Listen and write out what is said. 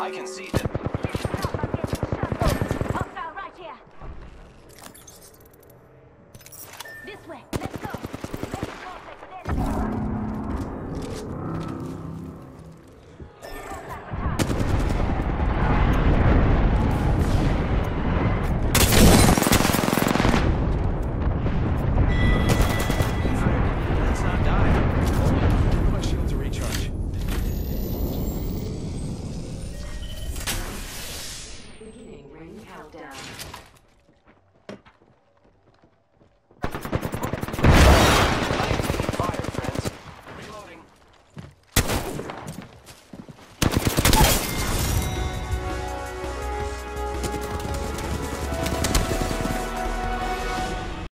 I can see them. This way. Let's go. Let's go. Ring countdown.